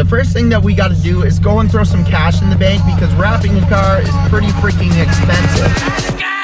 The first thing that we got to do is go and throw some cash in the bank because wrapping a car is pretty freaking expensive.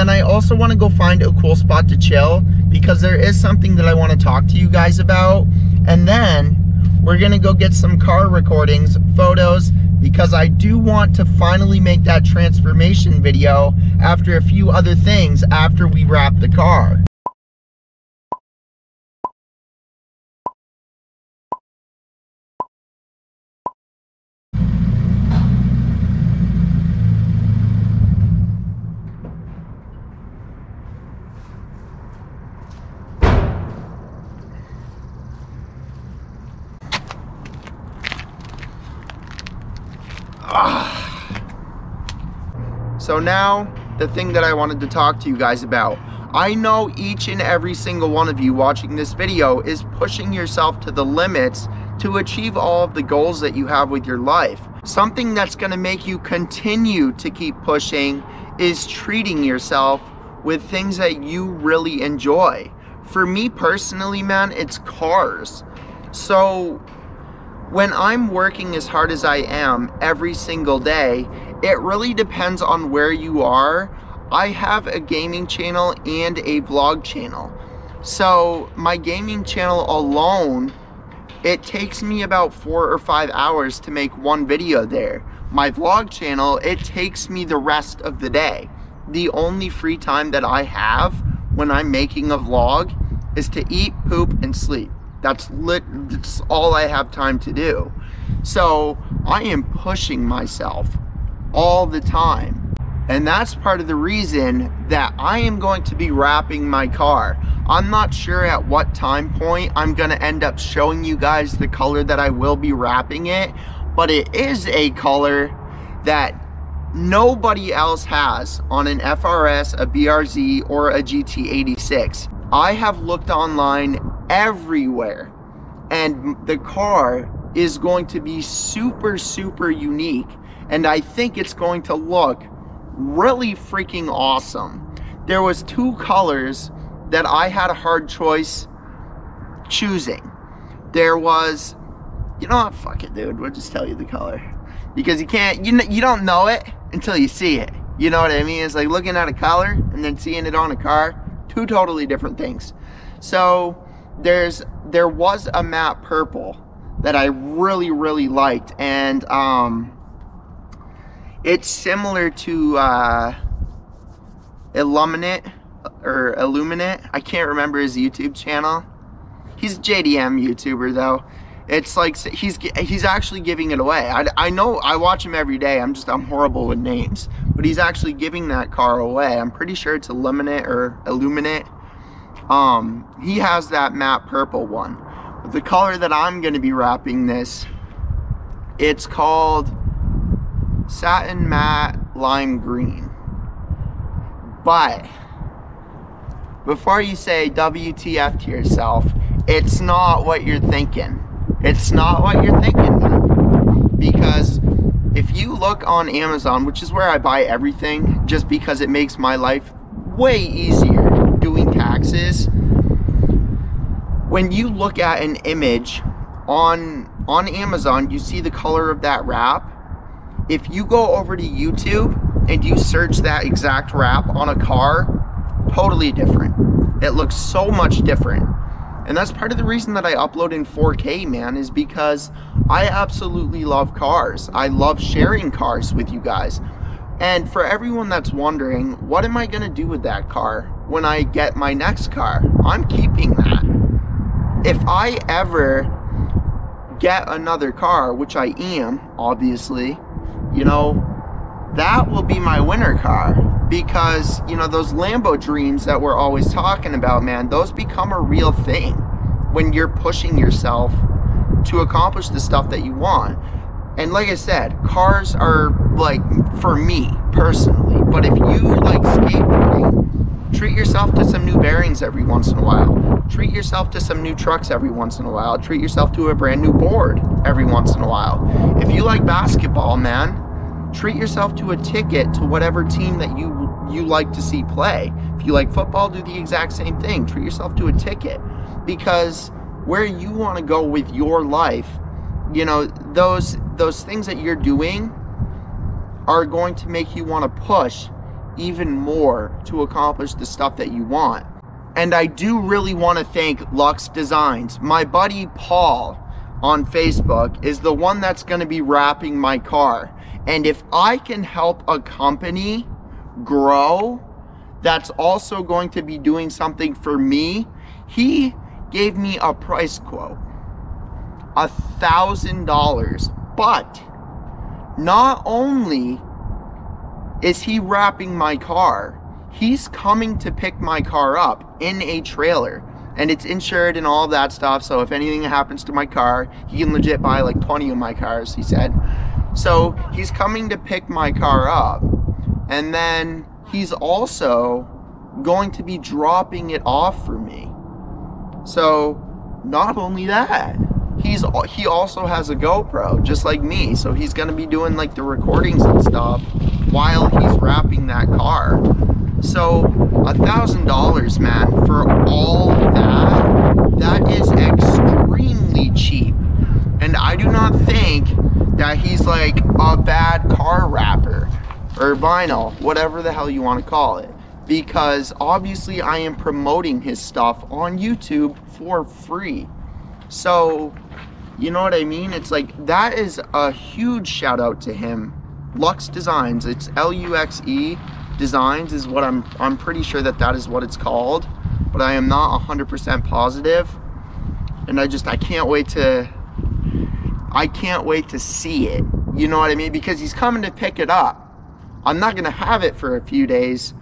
Then I also want to go find a cool spot to chill because there is something that I want to talk to you guys about. And then we're going to go get some car recordings, photos, because I do want to finally make that transformation video after a few other things after we wrap the car. Ah. So now, the thing that I wanted to talk to you guys about. I know each and every single one of you watching this video is pushing yourself to the limits to achieve all of the goals that you have with your life. Something that's gonna make you continue to keep pushing is treating yourself with things that you really enjoy. For me personally, man, it's cars. So when I'm working as hard as I am every single day, it really depends on where you are. I have a gaming channel and a vlog channel. So my gaming channel alone, it takes me about four or five hours to make one video there. My vlog channel, it takes me the rest of the day. The only free time that I have when I'm making a vlog is to eat, poop, and sleep. That's lit, that's all I have time to do. So I am pushing myself all the time. And that's part of the reason that I am going to be wrapping my car. I'm not sure at what time point I'm gonna end up showing you guys the color that I will be wrapping it, but it is a color that nobody else has on an FRS, a BRZ, or a GT86. I have looked online everywhere and the car is going to be super, super unique and I think it's going to look really freaking awesome. There was two colors that I had a hard choice choosing. There was, you know what, fuck it, dude. We'll just tell you the color because you can't, you know you don't know it until you see it. You know what I mean? It's like looking at a color and then seeing it on a car. Two totally different things. So there's there was a matte purple that I really really liked and um it's similar to uh, Illuminate or Illuminate. I can't remember his YouTube channel. He's a JDM YouTuber though. It's like he's he's actually giving it away. I, I know I watch him every day. I'm just I'm horrible with names, but he's actually giving that car away. I'm pretty sure it's Illuminate or Illuminate. Um, he has that matte purple one. But the color that I'm going to be wrapping this, it's called satin matte lime green. But before you say WTF to yourself, it's not what you're thinking. It's not what you're thinking. Because if you look on Amazon, which is where I buy everything, just because it makes my life way easier taxes, when you look at an image on on Amazon, you see the color of that wrap, if you go over to YouTube and you search that exact wrap on a car, totally different. It looks so much different. And that's part of the reason that I upload in 4K, man, is because I absolutely love cars. I love sharing cars with you guys. And for everyone that's wondering, what am I going to do with that car when I get my next car? I'm keeping that. If I ever get another car, which I am, obviously, you know, that will be my winter car because you know those Lambo dreams that we're always talking about, man, those become a real thing when you're pushing yourself to accomplish the stuff that you want. And like I said, cars are like for me personally, but if you like skateboarding, treat yourself to some new bearings every once in a while. Treat yourself to some new trucks every once in a while. Treat yourself to a brand new board every once in a while. If you like basketball, man, treat yourself to a ticket to whatever team that you you like to see play. If you like football, do the exact same thing. Treat yourself to a ticket because where you want to go with your life, you know, those those things that you're doing are going to make you want to push even more to accomplish the stuff that you want. And I do really want to thank Luxe Designs. My buddy Paul on Facebook is the one that's going to be wrapping my car. And if I can help a company grow that's also going to be doing something for me, he gave me a price quote a thousand dollars but not only is he wrapping my car? He's coming to pick my car up in a trailer and it's insured and all that stuff so if anything happens to my car he can legit buy like 20 of my cars he said. So he's coming to pick my car up and then he's also going to be dropping it off for me. So not only that, he's he also has a GoPro just like me. So he's gonna be doing like the recordings and stuff while he's wrapping that car. So a thousand dollars, man, for all that, that is extremely cheap. And I do not think that he's like a bad car wrapper or vinyl, whatever the hell you want to call it because obviously I am promoting his stuff on YouTube for free. So, you know what I mean? It's like that is a huge shout out to him. Luxe Designs, it's L U X E Designs is what I'm I'm pretty sure that that is what it's called, but I am not 100% positive. And I just I can't wait to I can't wait to see it. You know what I mean? Because he's coming to pick it up. I'm not going to have it for a few days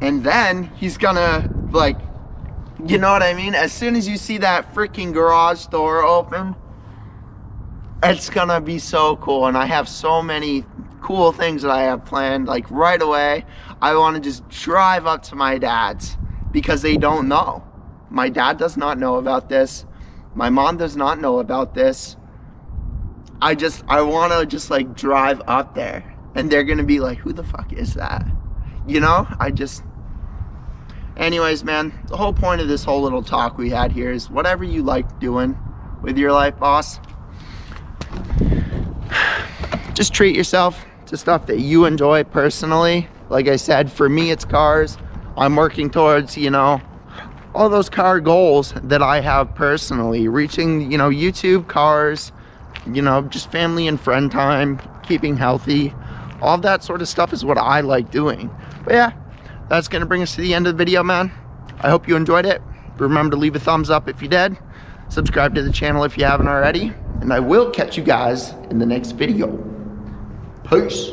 and then he's gonna like you know what I mean? As soon as you see that freaking garage door open, it's gonna be so cool. And I have so many cool things that I have planned. Like right away, I wanna just drive up to my dad's because they don't know. My dad does not know about this. My mom does not know about this. I just, I wanna just like drive up there and they're gonna be like, who the fuck is that? You know, I just, anyways, man, the whole point of this whole little talk we had here is whatever you like doing with your life, boss, just treat yourself to stuff that you enjoy personally. Like I said, for me, it's cars. I'm working towards, you know, all those car goals that I have personally, reaching, you know, YouTube, cars, you know, just family and friend time, keeping healthy, all that sort of stuff is what I like doing. But yeah, that's to bring us to the end of the video, man. I hope you enjoyed it. Remember to leave a thumbs up if you did. Subscribe to the channel if you haven't already. And I will catch you guys in the next video. Peace.